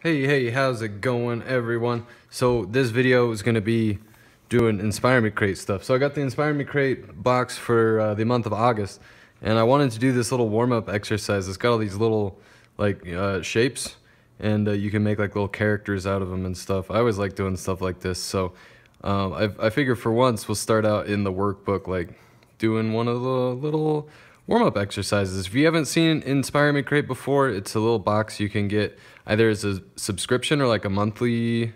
Hey, hey, how's it going, everyone? So this video is going to be doing Inspire Me Crate stuff. So I got the Inspire Me Crate box for uh, the month of August, and I wanted to do this little warm-up exercise. It's got all these little, like, uh, shapes, and uh, you can make, like, little characters out of them and stuff. I always like doing stuff like this, so um, I, I figure for once we'll start out in the workbook, like, doing one of the little warm-up exercises. If you haven't seen Inspire Me Crate before, it's a little box you can get either as a subscription or like a monthly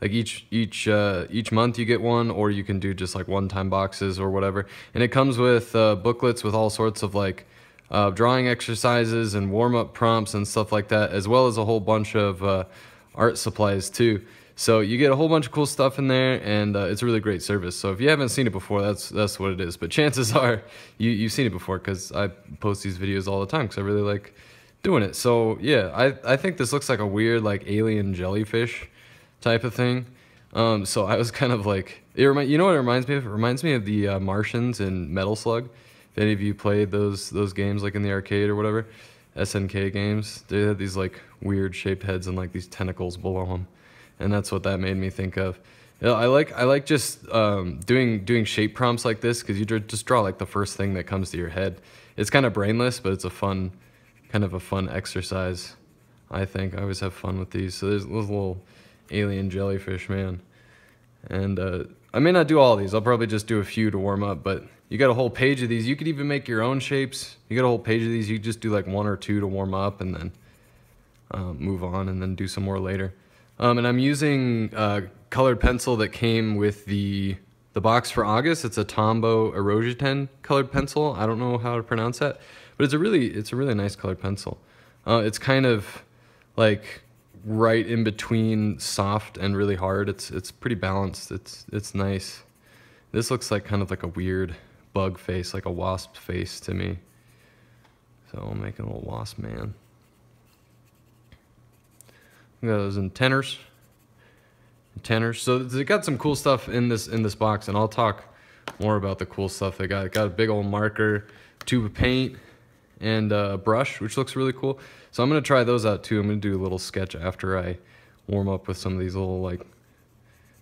like each each uh, each month you get one or you can do just like one-time boxes or whatever and it comes with uh, booklets with all sorts of like uh, drawing exercises and warm-up prompts and stuff like that as well as a whole bunch of uh, art supplies too so you get a whole bunch of cool stuff in there, and uh, it's a really great service. So if you haven't seen it before, that's that's what it is. But chances are you you've seen it before because I post these videos all the time because I really like doing it. So yeah, I I think this looks like a weird like alien jellyfish type of thing. Um, so I was kind of like it remind you know what it reminds me of? It reminds me of the uh, Martians and Metal Slug. If any of you played those those games like in the arcade or whatever, SNK games, they had these like weird shaped heads and like these tentacles below them and that's what that made me think of. I like I like just um, doing doing shape prompts like this because you just draw like the first thing that comes to your head. It's kind of brainless, but it's a fun, kind of a fun exercise. I think I always have fun with these. So there's this little alien jellyfish man, and uh, I may not do all these. I'll probably just do a few to warm up. But you got a whole page of these. You could even make your own shapes. You got a whole page of these. You just do like one or two to warm up, and then uh, move on, and then do some more later. Um, and I'm using uh, colored pencil that came with the the box for August. It's a Tombow Erosion colored pencil. I don't know how to pronounce that, but it's a really it's a really nice colored pencil. Uh, it's kind of like right in between soft and really hard. It's it's pretty balanced. It's it's nice. This looks like kind of like a weird bug face, like a wasp face to me. So I'll make a little wasp man. Those in tenors. Tenors. So they got some cool stuff in this in this box, and I'll talk more about the cool stuff they got. Got a big old marker, tube of paint, and a brush, which looks really cool. So I'm gonna try those out too. I'm gonna do a little sketch after I warm up with some of these little like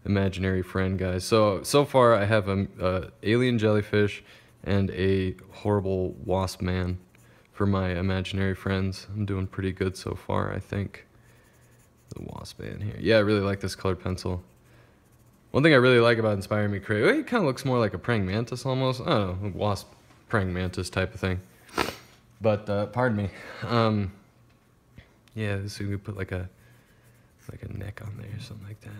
imaginary friend guys. So so far I have a, alien jellyfish and a horrible wasp man for my imaginary friends. I'm doing pretty good so far, I think the wasp man here. Yeah, I really like this colored pencil. One thing I really like about Inspire Me Crate, it kind of looks more like a praying mantis almost. I don't know, wasp praying mantis type of thing. But uh, pardon me. Um, yeah, this we put like a like a neck on there or something like that.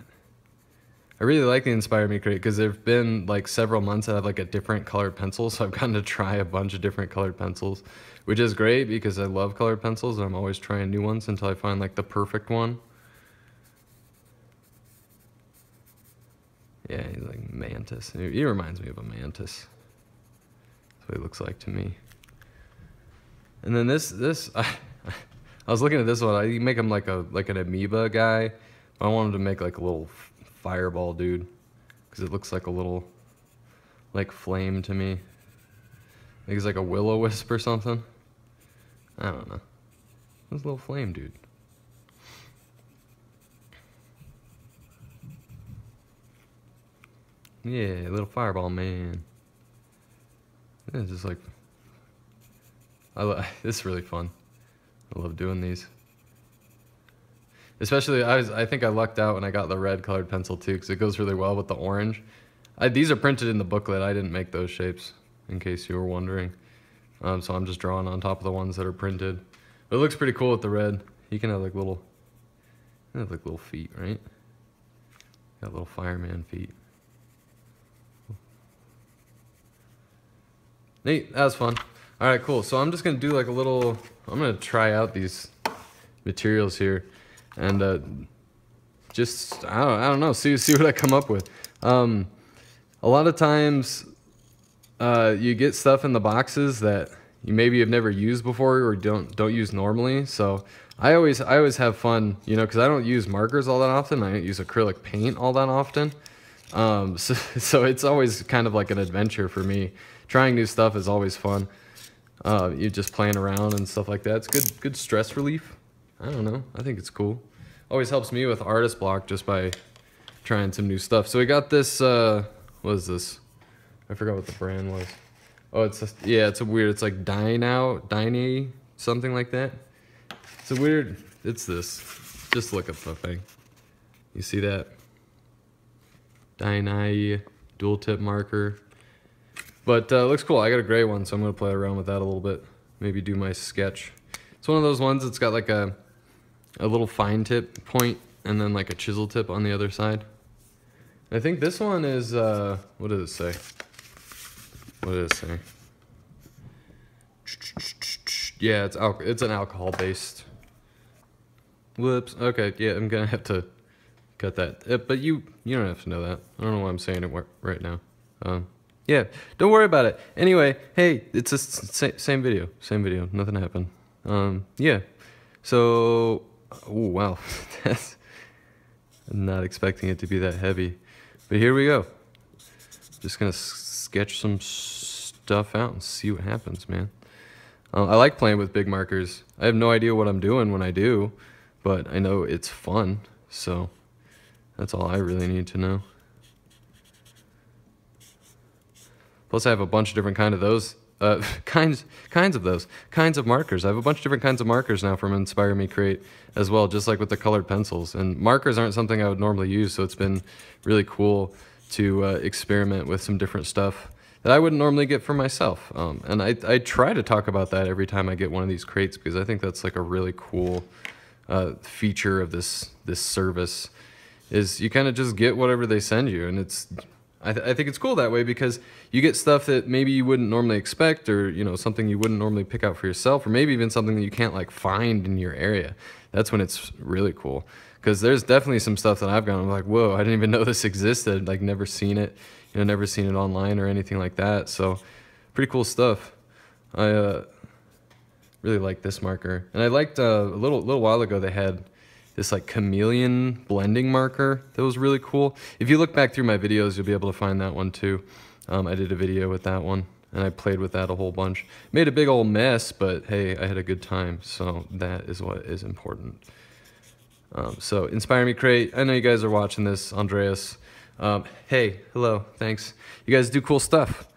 I really like the Inspire Me Crate because there've been like several months that I have like a different colored pencil, so I've gotten to try a bunch of different colored pencils, which is great because I love colored pencils and I'm always trying new ones until I find like the perfect one. Yeah, he's like mantis. He reminds me of a mantis. That's what he looks like to me. And then this, this, I, I was looking at this one. I make him like a like an amoeba guy. I want him to make like a little fireball dude, because it looks like a little like flame to me. I think he's like a will-o-wisp or something. I don't know. This little flame dude. Yeah, little fireball man. It's just like, I love, this is really fun. I love doing these. Especially, I was, I think I lucked out when I got the red colored pencil too, because it goes really well with the orange. I, these are printed in the booklet. I didn't make those shapes, in case you were wondering. Um, so I'm just drawing on top of the ones that are printed. But it looks pretty cool with the red. You can have like little, have like little feet, right? Got little fireman feet. Neat, that was fun. All right, cool. So I'm just gonna do like a little, I'm gonna try out these materials here and uh, just, I don't, I don't know, see, see what I come up with. Um, a lot of times uh, you get stuff in the boxes that you maybe have never used before or don't, don't use normally. So I always, I always have fun, you know, cause I don't use markers all that often. I don't use acrylic paint all that often. Um, so, so it's always kind of like an adventure for me trying new stuff is always fun. Uh, you just playing around and stuff like that. It's good, good stress relief. I don't know. I think it's cool. always helps me with artist block just by trying some new stuff. So we got this, uh, what is this? I forgot what the brand was. Oh, it's, a, yeah, it's a weird, it's like Dine Out, something like that. It's a weird, it's this. Just look at the thing. You see that? Dine dual tip marker. But uh, looks cool. I got a gray one, so I'm gonna play around with that a little bit. Maybe do my sketch. It's one of those ones that's got like a a little fine tip point and then like a chisel tip on the other side. I think this one is, uh, what does it say? What does it say? Yeah, it's al it's an alcohol based. Whoops. Okay, yeah, I'm gonna have to cut that. Uh, but you you don't have to know that. I don't know why I'm saying it right now. Um, yeah, don't worry about it. Anyway, hey, it's the same video, same video. Nothing happened. Um, yeah. So, oh wow, that's I'm not expecting it to be that heavy, but here we go. Just gonna sketch some stuff out and see what happens, man. Uh, I like playing with big markers. I have no idea what I'm doing when I do, but I know it's fun, so that's all I really need to know. Plus I have a bunch of different kind of those, uh, kinds, kinds of those, kinds of markers. I have a bunch of different kinds of markers now from Inspire Me Crate as well, just like with the colored pencils. And markers aren't something I would normally use, so it's been really cool to uh, experiment with some different stuff that I wouldn't normally get for myself. Um, and I, I try to talk about that every time I get one of these crates because I think that's like a really cool uh, feature of this this service is you kind of just get whatever they send you and it's I, th I think it's cool that way because you get stuff that maybe you wouldn't normally expect or, you know, something you wouldn't normally pick out for yourself or maybe even something that you can't like find in your area. That's when it's really cool. Because there's definitely some stuff that I've gone, I'm like, whoa, I didn't even know this existed. Like never seen it, you know, never seen it online or anything like that. So pretty cool stuff. I uh, really like this marker. And I liked uh, a little, little while ago they had this like chameleon blending marker that was really cool. If you look back through my videos, you'll be able to find that one too. Um, I did a video with that one and I played with that a whole bunch. Made a big old mess, but hey, I had a good time. So that is what is important. Um, so Inspire Me Crate, I know you guys are watching this, Andreas. Um, hey, hello, thanks. You guys do cool stuff.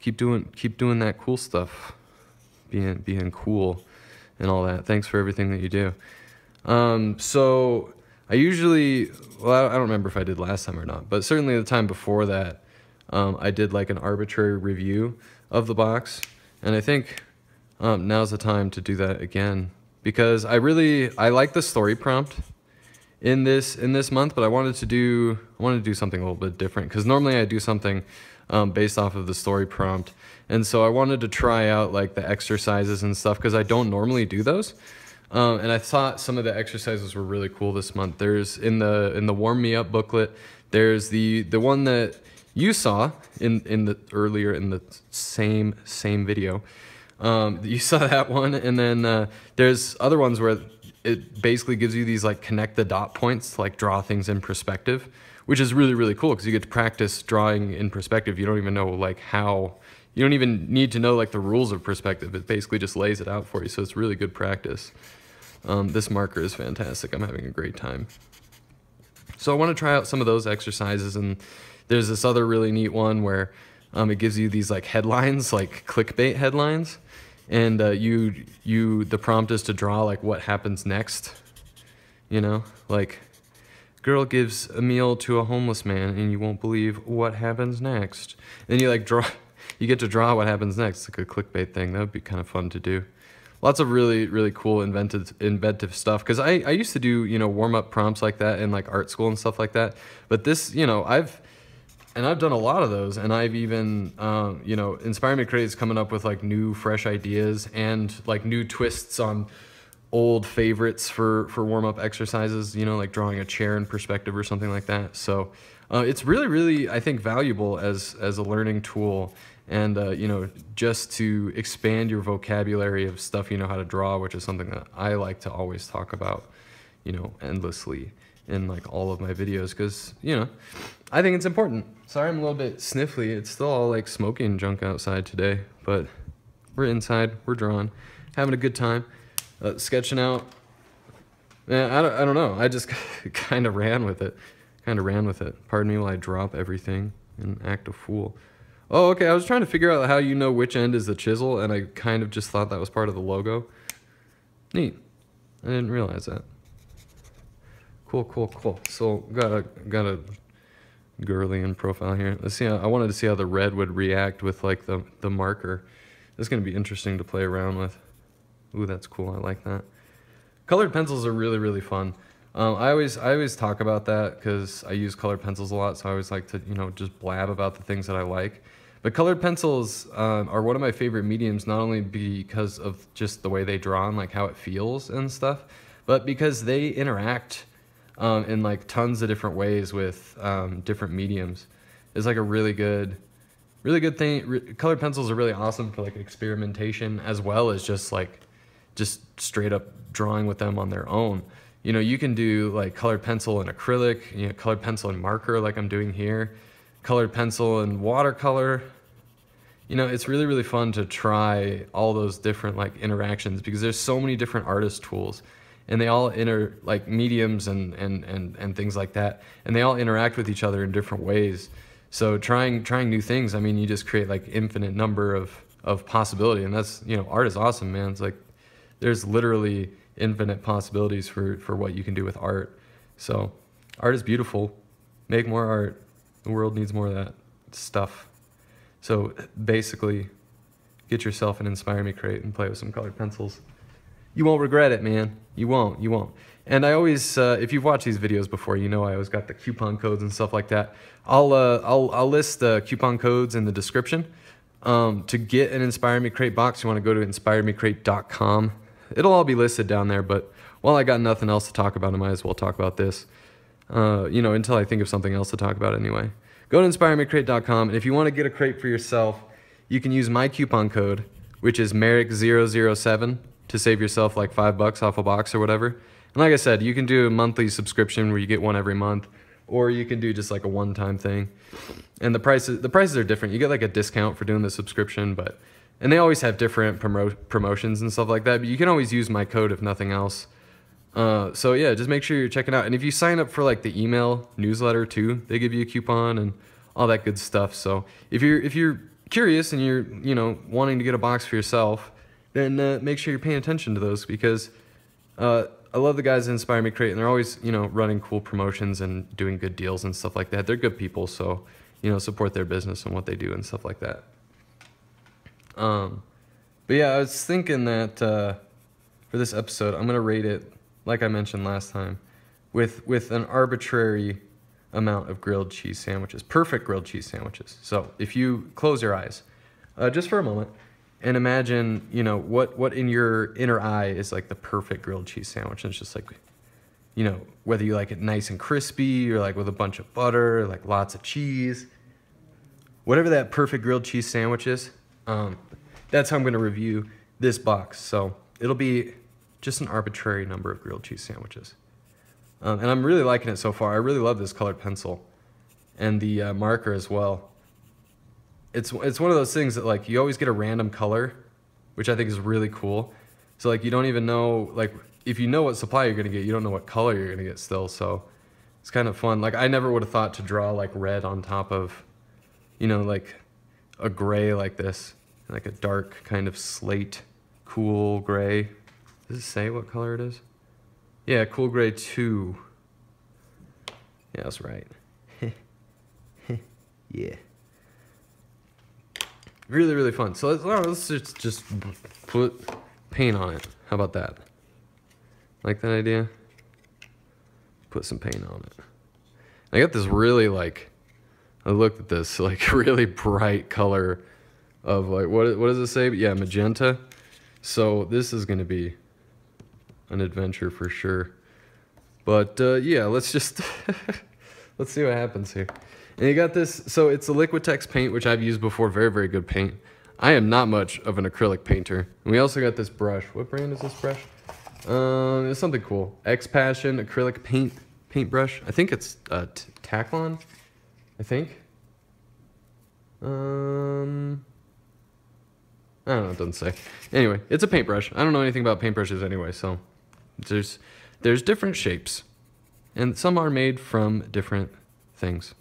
Keep doing, keep doing that cool stuff. Being, being cool and all that. Thanks for everything that you do. Um, so I usually, well, I don't remember if I did last time or not, but certainly the time before that, um, I did like an arbitrary review of the box. And I think um, now's the time to do that again because I really, I like the story prompt in this in this month, but I wanted to do I wanted to do something a little bit different because normally I do something um, based off of the story prompt, and so I wanted to try out like the exercises and stuff because I don't normally do those. Um, and I thought some of the exercises were really cool this month. There's in the in the warm me up booklet. There's the the one that you saw in in the earlier in the same same video. Um, you saw that one, and then uh, there's other ones where it basically gives you these like connect the dot points like draw things in perspective, which is really really cool because you get to practice drawing in perspective. You don't even know like how. You don't even need to know like the rules of perspective. It basically just lays it out for you, so it's really good practice. Um, this marker is fantastic. I'm having a great time. So I want to try out some of those exercises and there's this other really neat one where um, it gives you these like headlines, like clickbait headlines. And uh, you, you, the prompt is to draw like what happens next, you know, like girl gives a meal to a homeless man and you won't believe what happens next. And you like draw, you get to draw what happens next. It's like a clickbait thing. That would be kind of fun to do lots of really really cool inventive inventive stuff because I, I used to do you know warm-up prompts like that in like art school and stuff like that. But this you know i've and i've done a lot of those and i've even um, you know inspire me crate is coming up with like new fresh ideas and like new twists on old favorites for for warm-up exercises you know like drawing a chair in perspective or something like that. So uh, it's really really i think valuable as as a learning tool and uh, you know just to expand your vocabulary of stuff you know how to draw which is something that i like to always talk about you know endlessly in like all of my videos because you know i think it's important sorry i'm a little bit sniffly it's still all like smoking junk outside today but we're inside we're drawing having a good time uh, sketching out Yeah, I don't, I don't know. I just kind of ran with it. Kind of ran with it. Pardon me while I drop everything and act a fool. Oh, okay. I was trying to figure out how you know which end is the chisel, and I kind of just thought that was part of the logo. Neat. I didn't realize that. Cool, cool, cool. So got a got a Girlian profile here. Let's see. I wanted to see how the red would react with like the the marker. This is gonna be interesting to play around with. Ooh, that's cool. I like that. Colored pencils are really really fun. Um, I always I always talk about that because I use colored pencils a lot, so I always like to you know just blab about the things that I like. But colored pencils um, are one of my favorite mediums, not only because of just the way they draw and like how it feels and stuff, but because they interact um, in like tons of different ways with um, different mediums. It's like a really good, really good thing. Re- colored pencils are really awesome for like experimentation as well as just like, just straight up drawing with them on their own. You know, you can do like colored pencil and acrylic, you know, colored pencil and marker like I'm doing here colored pencil and watercolor. You know, it's really, really fun to try all those different like interactions because there's so many different artist tools and they all inter like mediums and, and, and, and things like that. And they all interact with each other in different ways. So trying, trying new things, I mean, you just create like infinite number of, of possibility. And that's, you know, art is awesome, man. It's like, there's literally infinite possibilities for, for what you can do with art. So art is beautiful. Make more art. The world needs more of that stuff. So basically, get yourself an Inspire Me crate and play with some colored pencils. You won't regret it, man. You won't. You won't. And I always, uh, if you've watched these videos before, you know I always got the coupon codes and stuff like that. I'll, uh, I'll, I'll list the coupon codes in the description. Um, to get an Inspire Me Crate box, you want to go to inspiremecrate.com. It'll all be listed down there, but while I got nothing else to talk about, I might as well talk about this uh, you know, until I think of something else to talk about anyway. Go to inspiremecrate.com, and if you want to get a crate for yourself, you can use my coupon code, which is MAREK007, to save yourself like five bucks off a box or whatever. And like I said, you can do a monthly subscription where you get one every month, or you can do just like a one-time thing. And the prices the prices are different. You get like a discount for doing the subscription, but and they always have different promo promotions and stuff like that. But you can always use my code if nothing else. Uh, so yeah, just make sure you're checking out. And if you sign up for like the email newsletter too, they give you a coupon and all that good stuff. So if you're if you're curious and you're you know wanting to get a box for yourself, then uh, make sure you're paying attention to those because uh, I love the guys that Inspire Me Crate and they're always you know running cool promotions and doing good deals and stuff like that. They're good people, so you know support their business and what they do and stuff like that. Um, but yeah, I was thinking that uh, for this episode, I'm gonna rate it like I mentioned last time, with with an arbitrary amount of grilled cheese sandwiches, perfect grilled cheese sandwiches. So if you close your eyes, uh, just for a moment, and imagine, you know, what what in your inner eye is like the perfect grilled cheese sandwich. And it's just like, you know, whether you like it nice and crispy or like with a bunch of butter, like lots of cheese, whatever that perfect grilled cheese sandwich is. Um, that's how I'm going to review this box. So it'll be just an arbitrary number of grilled cheese sandwiches. Um, and I'm really liking it so far. I really love this colored pencil and the uh, marker as well. It's, it's one of those things that like you always get a random color, which I think is really cool. So like you don't even know, like if you know what supply you're gonna get, you don't know what color you're gonna get still. So it's kind of fun. Like I never would have thought to draw like red on top of, you know, like a gray like this, like a dark kind of slate, cool gray does it say what color it is? Yeah, cool gray 2. Yeah, that's right. yeah. Really, really fun. So let's, let's just, just put paint on it. How about that? Like that idea? Put some paint on it. I got this really like, I looked at this like really bright color of like, what, what does it say? Yeah, magenta. So this is going to be an adventure for sure. But uh, yeah, let's just let's see what happens here. And you got this. So it's a Liquitex paint, which I've used before. Very very good paint. I am not much of an acrylic painter. And we also got this brush. What brand is this brush? Um, it's something cool. X Passion acrylic paint paintbrush. I think it's uh, Taklon. I think. Um, I don't know. It doesn't say. Anyway, it's a paintbrush. I don't know anything about paintbrushes anyway, so there's there's different shapes, and some are made from different things.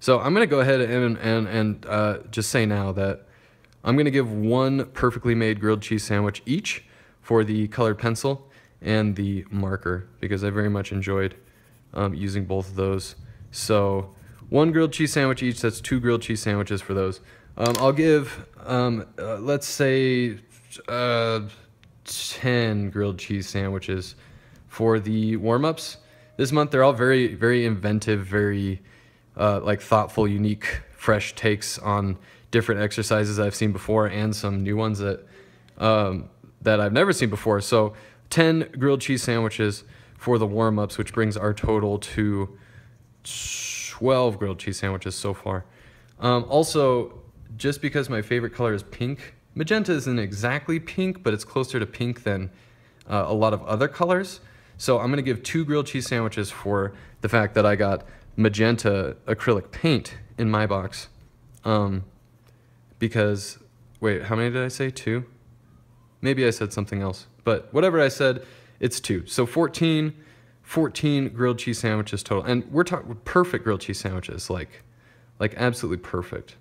So I'm gonna go ahead and and and uh, just say now that I'm gonna give one perfectly made grilled cheese sandwich each for the colored pencil and the marker because I very much enjoyed um, using both of those. So one grilled cheese sandwich each. That's two grilled cheese sandwiches for those. Um, I'll give, um, uh, let's say, uh, 10 grilled cheese sandwiches for the warm-ups. This month, they're all very, very inventive, very uh, like thoughtful, unique, fresh takes on different exercises I've seen before and some new ones that um, that I've never seen before. So 10 grilled cheese sandwiches for the warm-ups, which brings our total to 12 grilled cheese sandwiches so far. Um, also, just because my favorite color is pink, magenta isn't exactly pink, but it's closer to pink than uh, a lot of other colors. So I'm gonna give two grilled cheese sandwiches for the fact that I got magenta acrylic paint in my box. Um, because, wait, how many did I say? Two? Maybe I said something else, but whatever I said, it's two. So 14 14 grilled cheese sandwiches total. And we're talking perfect grilled cheese sandwiches, like, like absolutely perfect.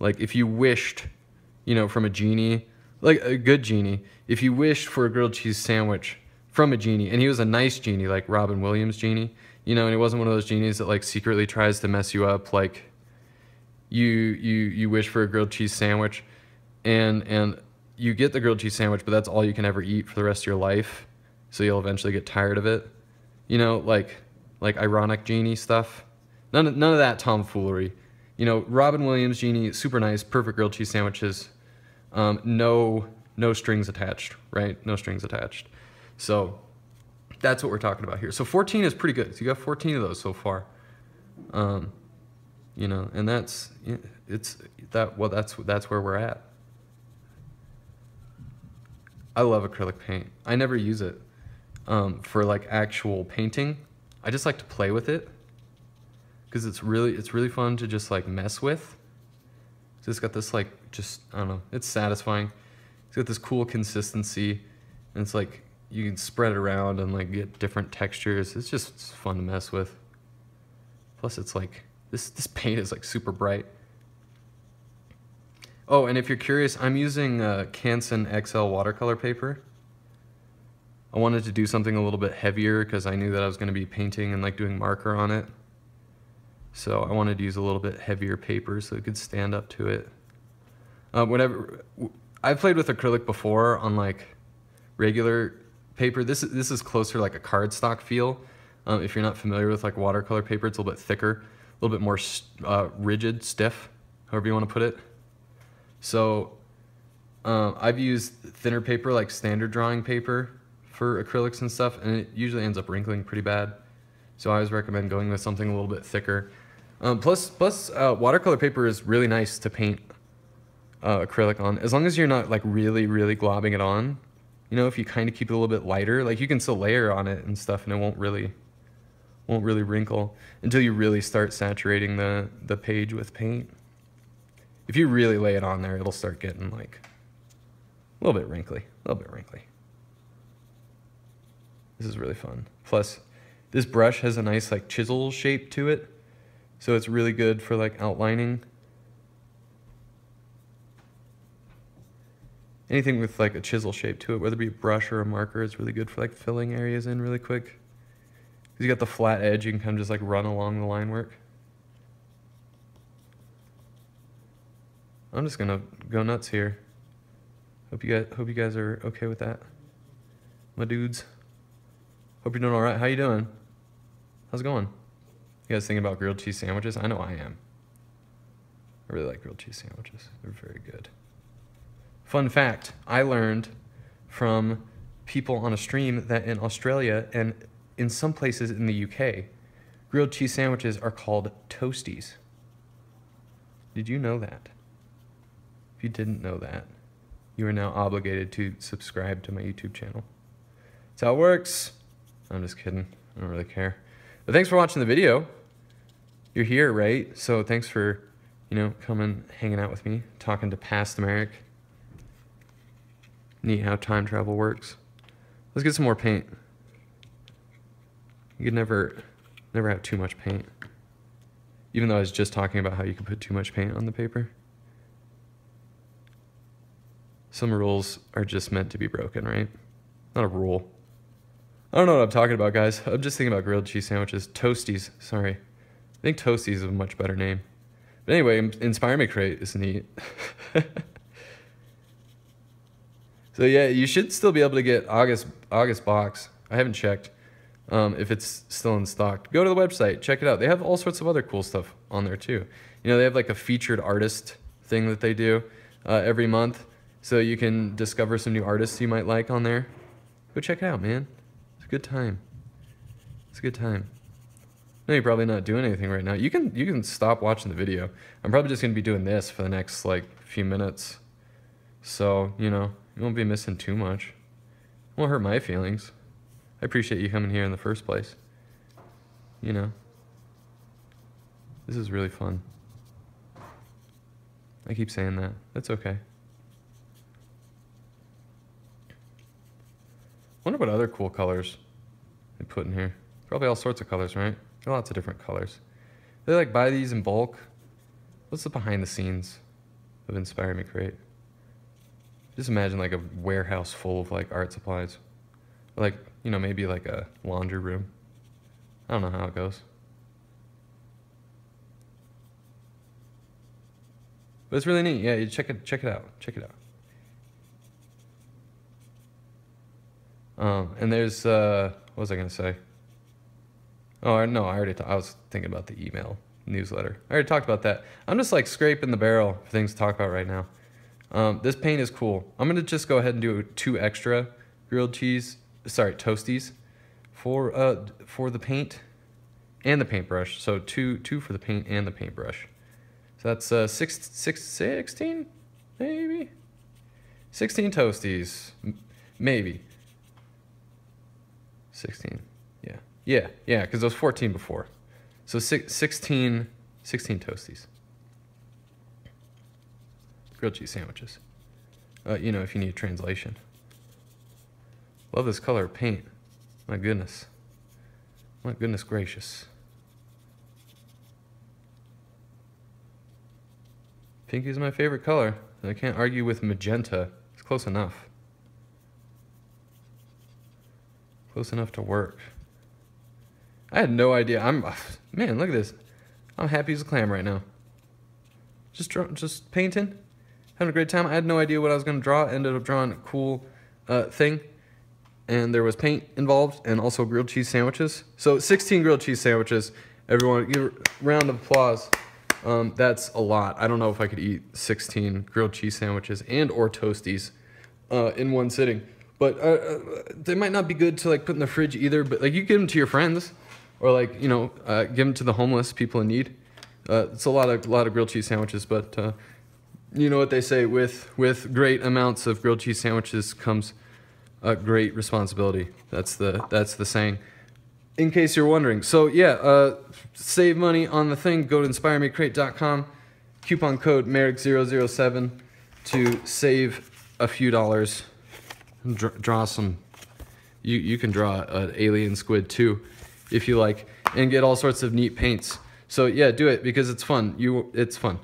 Like if you wished, you know, from a genie, like a good genie, if you wished for a grilled cheese sandwich from a genie, and he was a nice genie, like Robin Williams genie, you know, and he wasn't one of those genies that like secretly tries to mess you up, like you you you wish for a grilled cheese sandwich, and and you get the grilled cheese sandwich, but that's all you can ever eat for the rest of your life so you'll eventually get tired of it. You know, like like ironic genie stuff. None of, none of that tomfoolery. You know, Robin Williams genie, super nice, perfect grilled cheese sandwiches. Um, no no strings attached, right? No strings attached. So that's what we're talking about here. So 14 is pretty good. So you got 14 of those so far. Um, you know, and that's it's that well that's that's where we're at. I love acrylic paint. I never use it um, for like actual painting. I just like to play with it because it's really it's really fun to just like mess with. So it's got this like just I don't know, it's satisfying. It's got this cool consistency, and it's like you can spread it around and like get different textures. It's just it's fun to mess with. Plus, it's like this this paint is like super bright. Oh, and if you're curious, I'm using uh, Canson XL watercolor paper. I wanted to do something a little bit heavier because I knew that I was going to be painting and like doing marker on it. So I wanted to use a little bit heavier paper so it could stand up to it. Uh, whatever, I've played with acrylic before on like regular paper. This, is this is closer like a cardstock feel. Um, if you're not familiar with like watercolor paper, it's a little bit thicker, a little bit more uh, rigid, stiff, however you want to put it. So uh, I've used thinner paper like standard drawing paper for acrylics and stuff, and it usually ends up wrinkling pretty bad. So I always recommend going with something a little bit thicker. Um, plus, plus uh, watercolor paper is really nice to paint uh, acrylic on, as long as you're not like really, really globbing it on. You know, if you kind of keep it a little bit lighter, like you can still layer on it and stuff, and it won't really, won't really wrinkle until you really start saturating the the page with paint. If you really lay it on there, it'll start getting like a little bit wrinkly, a little bit wrinkly. This is really fun. Plus, this brush has a nice like chisel shape to it. So it's really good for like outlining. Anything with like a chisel shape to it, whether it be a brush or a marker, is really good for like filling areas in really quick. Because you got the flat edge, you can kind of just like run along the line work. I'm just gonna go nuts here. Hope you guys hope you guys are okay with that. My dudes. Hope you're doing all right. How you doing? How's it going? You guys thinking about grilled cheese sandwiches? I know I am. I really like grilled cheese sandwiches. They're very good. Fun fact, I learned from people on a stream that in Australia and in some places in the UK, grilled cheese sandwiches are called toasties. Did you know that? If you didn't know that, you are now obligated to subscribe to my YouTube channel. That's how it works. I'm just kidding. I don't really care. But thanks for watching the video. You're here, right? So thanks for, you know, coming, hanging out with me, talking to past Marek. Neat how time travel works. Let's get some more paint. You could never, never have too much paint. Even though I was just talking about how you could put too much paint on the paper. Some rules are just meant to be broken, right? Not a rule. I don't know what I'm talking about, guys. I'm just thinking about grilled cheese sandwiches. Toasties, sorry. I think Toasties is a much better name. But anyway, Inspire Me Crate is neat. so yeah, you should still be able to get August August box. I haven't checked um, if it's still in stock. Go to the website, check it out. They have all sorts of other cool stuff on there too. You know, they have like a featured artist thing that they do uh, every month, so you can discover some new artists you might like on there. Go check it out, man. It's a good time. It's a good time. No, you're probably not doing anything right now. You can you can stop watching the video. I'm probably just gonna be doing this for the next like few minutes. So, you know, you won't be missing too much. It won't hurt my feelings. I appreciate you coming here in the first place. You know. This is really fun. I keep saying that. That's okay. Wonder what other cool colors they put in here. Probably all sorts of colors, right? Lots of different colors. They like buy these in bulk. What's the behind the scenes of Inspire Me Crate? Just imagine like a warehouse full of like art supplies. Like, you know, maybe like a laundry room. I don't know how it goes. But it's really neat. Yeah, you check it check it out. Check it out. Um, and there's uh, what was I gonna say? Oh no, I already. I was thinking about the email newsletter. I already talked about that. I'm just like scraping the barrel for things to talk about right now. Um, this paint is cool. I'm gonna just go ahead and do two extra grilled cheese, sorry, toasties, for uh for the paint and the paintbrush. So two two for the paint and the paintbrush. So that's uh six six sixteen maybe, sixteen toasties, maybe. Sixteen. Yeah, yeah, yeah, because it was 14 before. So six, 16, 16 toasties. Grilled cheese sandwiches. Uh, you know, if you need a translation. Love this color of paint. My goodness. My goodness gracious. Pink is my favorite color. I can't argue with magenta. It's close enough. Close enough to work. I had no idea. I'm man, look at this. I'm happy as a clam right now. Just just painting, having a great time. I had no idea what I was gonna draw. Ended up drawing a cool uh, thing, and there was paint involved, and also grilled cheese sandwiches. So 16 grilled cheese sandwiches. Everyone, give a round of applause. Um, that's a lot. I don't know if I could eat 16 grilled cheese sandwiches and or toasties uh, in one sitting. But uh, uh, they might not be good to like put in the fridge either. But like you give them to your friends or like you know uh, give them to the homeless people in need. Uh, it's a lot of lot of grilled cheese sandwiches, but uh, you know what they say with with great amounts of grilled cheese sandwiches comes a great responsibility. That's the that's the saying. In case you're wondering, so yeah, uh, save money on the thing. Go to inspiremecrate.com, coupon code MAREK007 to save a few dollars. Draw some. You you can draw an alien squid too if you like, and get all sorts of neat paints. So yeah, do it because it's fun. You, it's fun.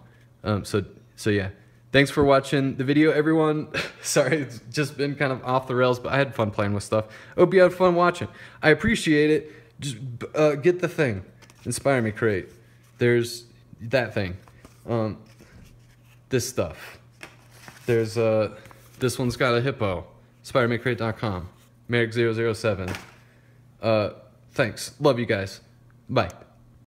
Um, so so yeah, thanks for watching the video, everyone. Sorry, it's just been kind of off the rails, but I had fun playing with stuff. Hope you had fun watching. I appreciate it. Just uh, get the thing. Inspire me, create. There's that thing. Um, this stuff. There's uh, this one's got a hippo. InspireMeCrate.com. MAREK007. Uh, Thanks. Love you guys. Bye.